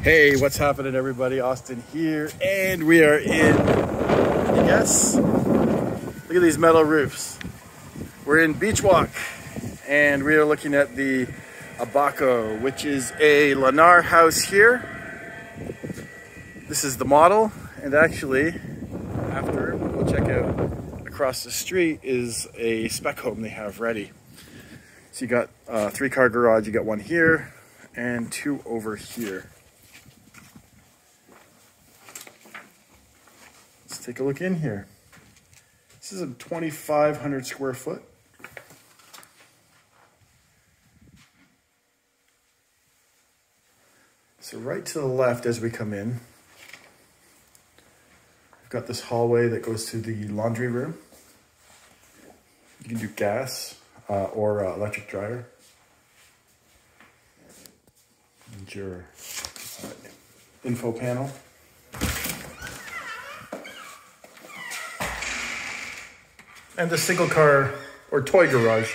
Hey, what's happening, everybody? Austin here, and we are in, I guess, look at these metal roofs. We're in Beachwalk, and we are looking at the Abaco, which is a Lennar house here. This is the model, and actually, after we'll check out across the street is a spec home they have ready. So you got a three car garage, you got one here and two over here. Take a look in here. This is a 2,500 square foot. So right to the left as we come in, we've got this hallway that goes to the laundry room. You can do gas uh, or uh, electric dryer. And your uh, info panel. And the single car or toy garage.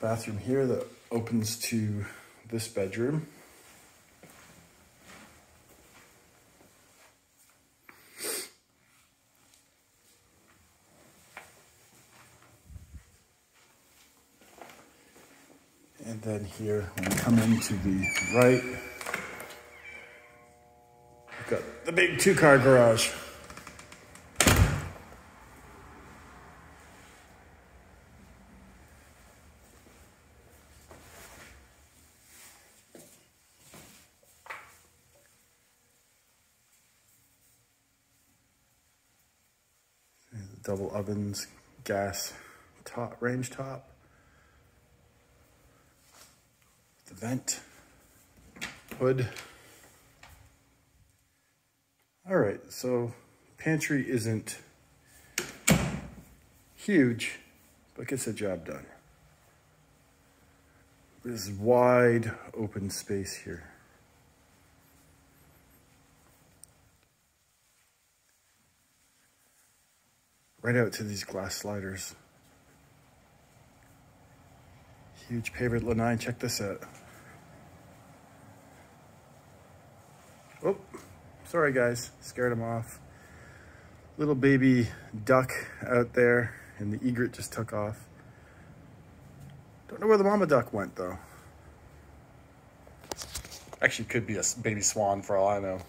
Bathroom here that opens to this bedroom. And then here, when we come into the right, the big two-car garage. Double ovens, gas top, range top. the vent, hood. All right, so pantry isn't huge, but gets the job done. This wide open space here. Right out to these glass sliders. Huge pavered lanai, check this out. Oh, sorry guys, scared him off. Little baby duck out there and the egret just took off. Don't know where the mama duck went though. Actually could be a baby swan for all I know.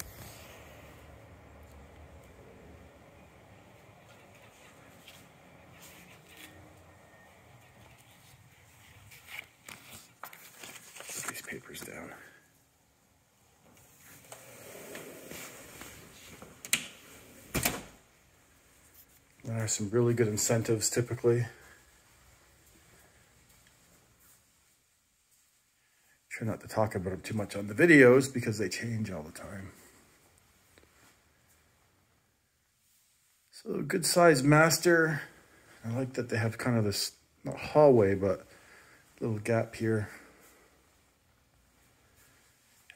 Put these papers down. Some really good incentives typically. Try not to talk about them too much on the videos because they change all the time. So good size master. I like that they have kind of this, not hallway, but little gap here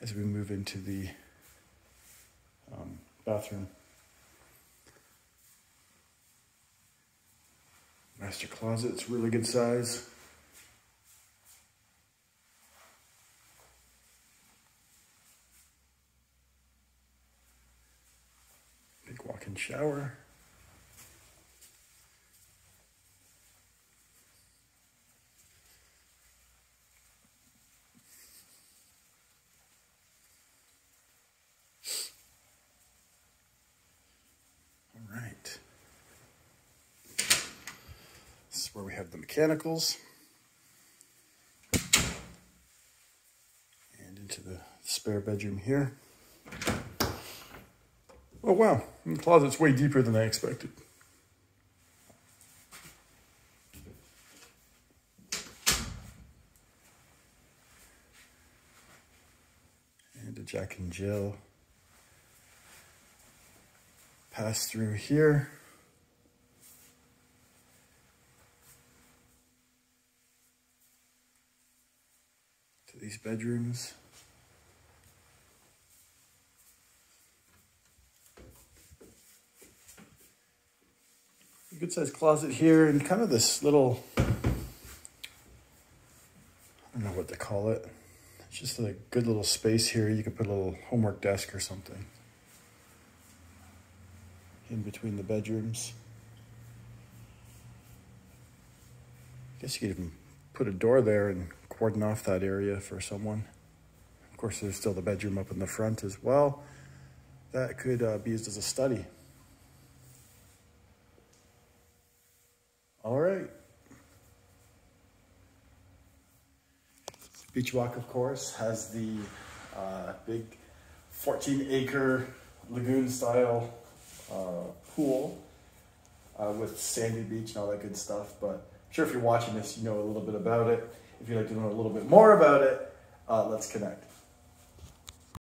as we move into the um, bathroom. Master closet, it's really good size. Big walk-in shower. All right. This is where we have the mechanicals. And into the spare bedroom here. Oh wow, the closet's way deeper than I expected. And a Jack and Jill pass through here. These bedrooms. good sized closet here and kind of this little I don't know what to call it. It's just a good little space here. You could put a little homework desk or something in between the bedrooms. I guess you could even put a door there and cordon off that area for someone. Of course, there's still the bedroom up in the front as well. That could uh, be used as a study. All right. Beachwalk, of course, has the uh, big 14 acre lagoon style uh, pool uh, with sandy beach and all that good stuff. But sure if you're watching this, you know a little bit about it. If you'd like to know a little bit more about it, uh, let's connect.